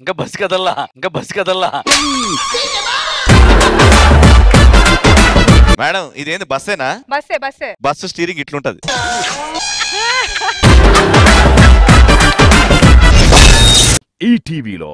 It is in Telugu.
ఇంకా బస్ కదల్లా ఇంకా బస్ కదల్లా. మేడం ఇదేంది బస్సేనా? బస్సే బస్సే. బస్సు స్టీరింగ్ ఇట్లుంటది. ఈటీవీలో